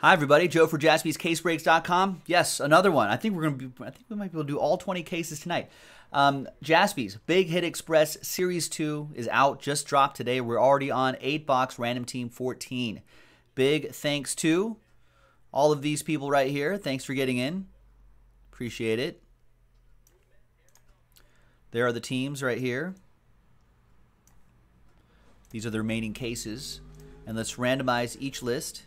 Hi everybody, Joe for JaspysCaseBreaks.com. Yes, another one. I think we're gonna be. I think we might be able to do all 20 cases tonight. Um, Jaspys Big Hit Express Series 2 is out, just dropped today. We're already on 8 box random team 14. Big thanks to all of these people right here. Thanks for getting in. Appreciate it. There are the teams right here. These are the remaining cases. And let's randomize each list.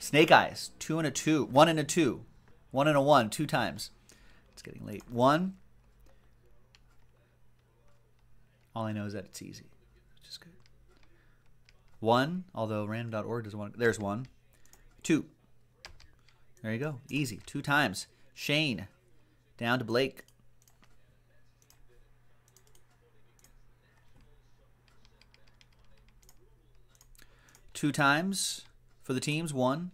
Snake Eyes, two and a two, one and a two, one and a one, two times. It's getting late. One. All I know is that it's easy, which is good. One, although random.org doesn't want. There's one. Two. There you go. Easy. Two times. Shane. Down to Blake. Two times for the teams. One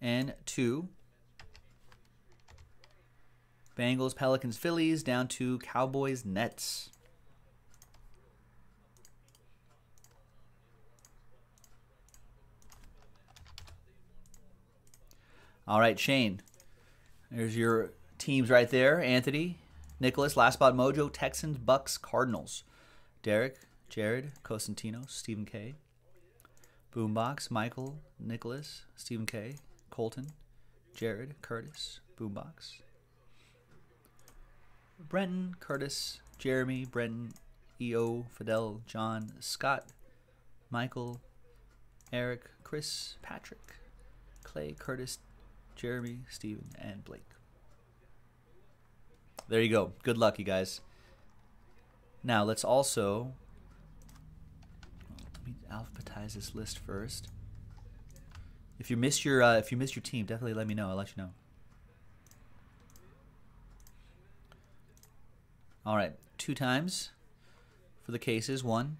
and two. Bengals, Pelicans, Phillies, down to Cowboys, Nets. All right, Shane. There's your teams right there. Anthony, Nicholas, Last Spot Mojo, Texans, Bucks, Cardinals. Derek, Jared, Cosentino, Stephen K. Boombox, Michael, Nicholas, Stephen K. Colton, Jared, Curtis, Boombox. Brenton, Curtis, Jeremy, Brenton, EO, Fidel, John, Scott, Michael, Eric, Chris, Patrick, Clay, Curtis, Jeremy, Stephen, and Blake. There you go. Good luck, you guys. Now, let's also me alphabetize this list first. If you missed your uh, if you missed your team, definitely let me know. I'll let you know. All right, two times for the cases, one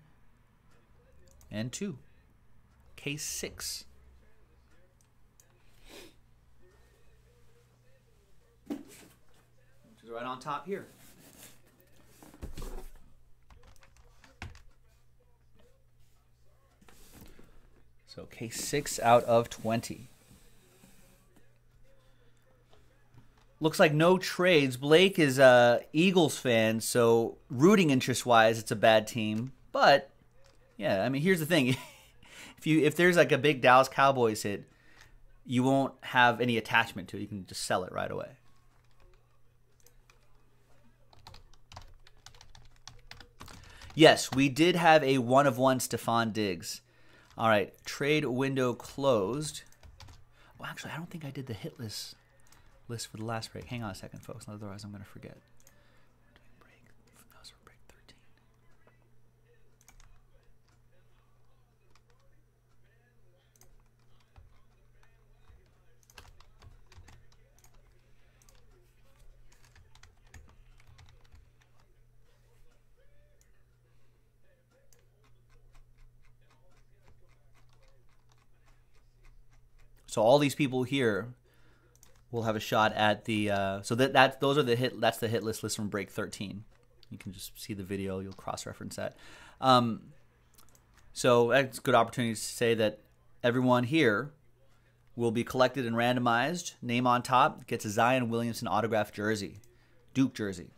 and two. Case six. Which is right on top here. So case six out of 20. Looks like no trades. Blake is a Eagles fan, so rooting interest wise, it's a bad team. But yeah, I mean, here's the thing: if you if there's like a big Dallas Cowboys hit, you won't have any attachment to it. You can just sell it right away. Yes, we did have a one of one Stefon Diggs. All right, trade window closed. Well, actually, I don't think I did the hit list list for the last break. Hang on a second, folks. Otherwise, I'm going to forget. Break. That was for break 13. So all these people here will have a shot at the. Uh, so that that those are the hit. That's the hit list list from break thirteen. You can just see the video. You'll cross reference that. Um, so that's a good opportunity to say that everyone here will be collected and randomized. Name on top gets a Zion Williamson autographed jersey, Duke jersey.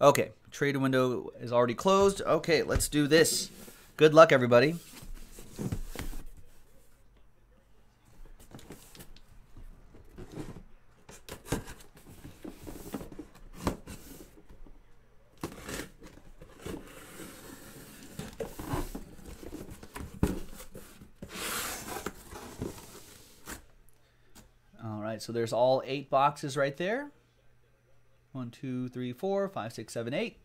Okay, trade window is already closed. Okay, let's do this. Good luck, everybody. All right, so there's all eight boxes right there. One, two, three, four, five, six, seven, eight.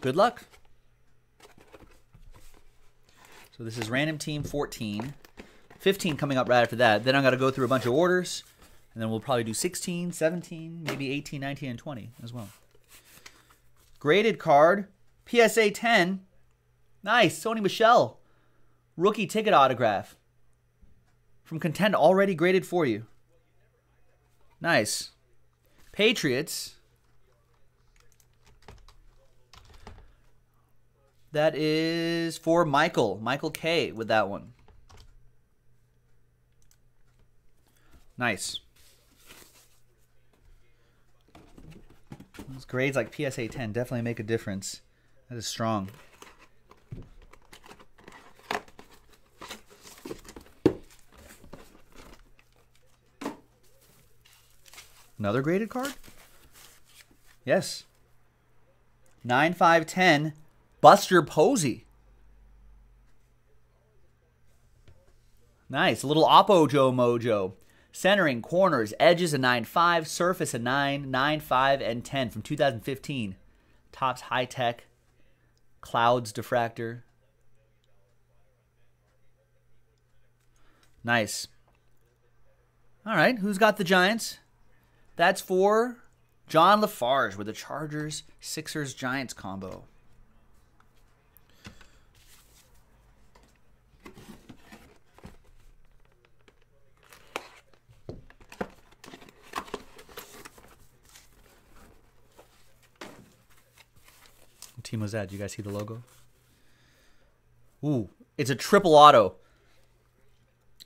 Good luck. So this is random team 14. 15 coming up right after that. Then I got to go through a bunch of orders. And then we'll probably do 16, 17, maybe 18, 19, and 20 as well. Graded card. PSA 10. Nice. Sony Michel. Rookie ticket autograph. From Contenders already graded for you. Nice. Patriots. That is for Michael. Michael K with that one. Nice. Those grades like PSA 10 definitely make a difference. That is strong. Another graded card? Yes. 9 5 10 Buster Posey. Nice. A little Oppo Joe Mojo. Centering, corners, edges a 9 5, surface a 9, 9 5, and 10 from 2015. Topps High Tek, Clouds Diffractor. Nice. All right, who's got the Giants? That's for John Lafarge with the Chargers Sixers Giants combo. What team was that? Do you guys see the logo? Ooh, it's a triple auto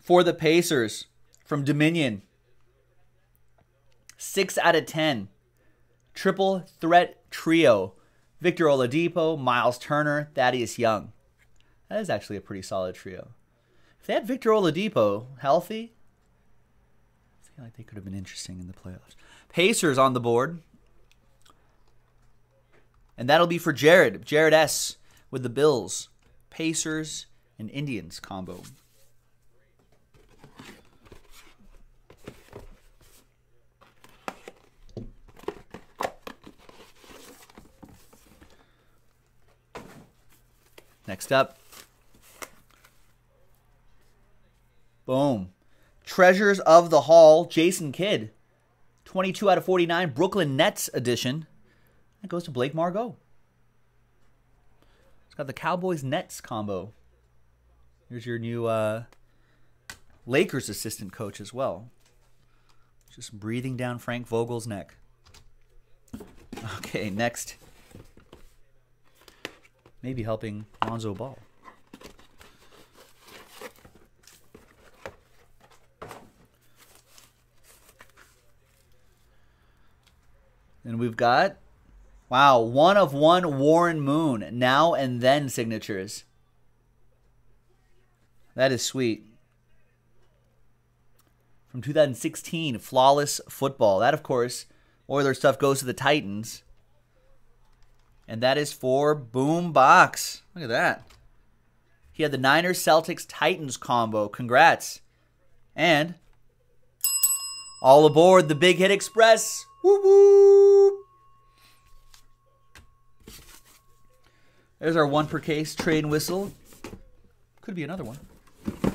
for the Pacers from Dominion. Six out of ten. Triple threat trio. Victor Oladipo, Miles Turner, Thaddeus Young. That is actually a pretty solid trio. If they had Victor Oladipo healthy, I feel like they could have been interesting in the playoffs. Pacers on the board. And that'll be for Jared. Jared S. with the Bills. Pacers and Indians combo. Next up. Boom. Treasures of the Hall, Jason Kidd. 22 out of 49, Brooklyn Nets edition. That goes to Blake Margot. It's got the Cowboys Nets combo. Here's your new uh, Lakers assistant coach as well. Just breathing down Frank Vogel's neck. Okay, next maybe helping Lonzo Ball. And we've got, wow, one of one Warren Moon, now and then signatures. That is sweet. From 2016, Flawless Football. That, of course, Oilers stuff goes to the Titans and that is for Boombox. Look at that. He had the Niners, Celtics, Titans combo. Congrats. And all aboard the Big Hit Express. Woo woo. There's our one per case train whistle. Could be another one. In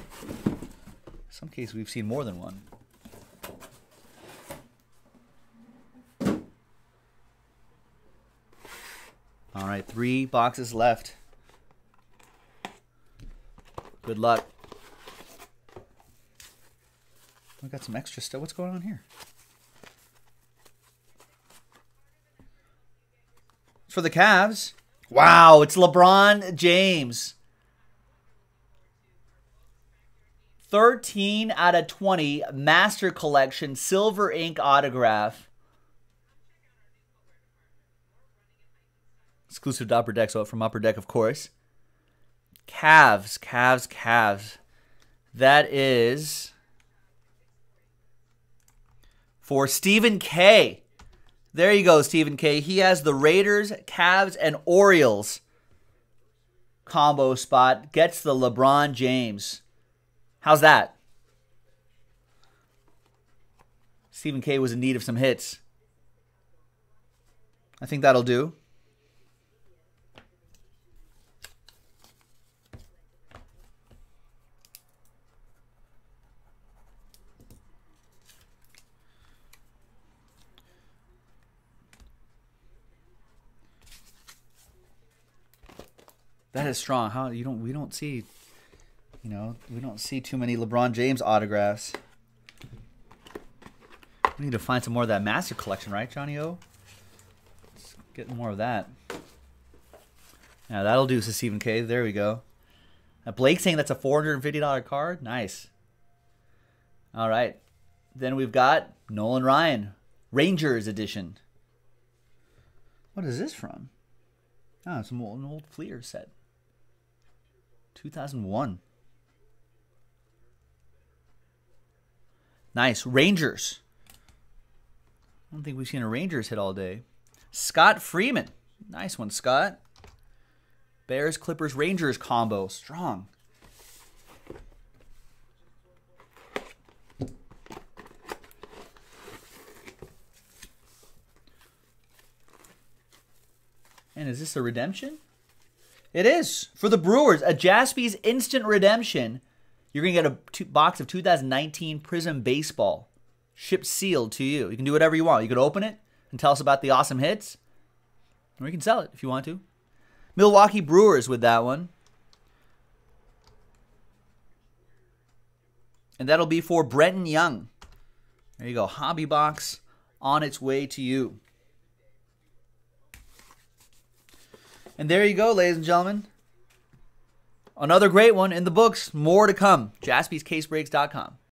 some cases, we've seen more than one. All right, three boxes left. Good luck. We got some extra stuff. What's going on here? For the Cavs. Wow, it's LeBron James. 13 out of 20 Master Collection Silver Ink autograph. Exclusive to Upper Deck, so from Upper Deck, of course. Cavs, Cavs, Cavs. That is for Stephen K. There you go, Stephen K. He has the Raiders, Cavs, and Orioles combo spot. Gets the LeBron James. How's that? Stephen K was in need of some hits. I think that'll do. That is strong. How you don't we don't see you know, we don't see too many LeBron James autographs. We need to find some more of that master collection, right, Johnny O? Let's get more of that. Now that'll do, Stephen K. There we go. Now Blake saying that's a $450 card. Nice. All right. Then we've got Nolan Ryan, Rangers edition. What is this from? Oh, it's old, an old Fleer set. 2001. Nice. Rangers. I don't think we've seen a Rangers hit all day. Scott Freeman. Nice one, Scott. Bears, Clippers, Rangers combo. Strong. And is this a redemption? It is. For the Brewers, a Jaspy's instant redemption. You're going to get a two, box of 2019 Prizm Baseball shipped sealed to you. You can do whatever you want. You could open it and tell us about the awesome hits, or you can sell it if you want to. Milwaukee Brewers with that one. And that'll be for Brenton Young. There you go. Hobby box on its way to you. And there you go, ladies and gentlemen. Another great one in the books. More to come. JaspysCaseBreaks.com.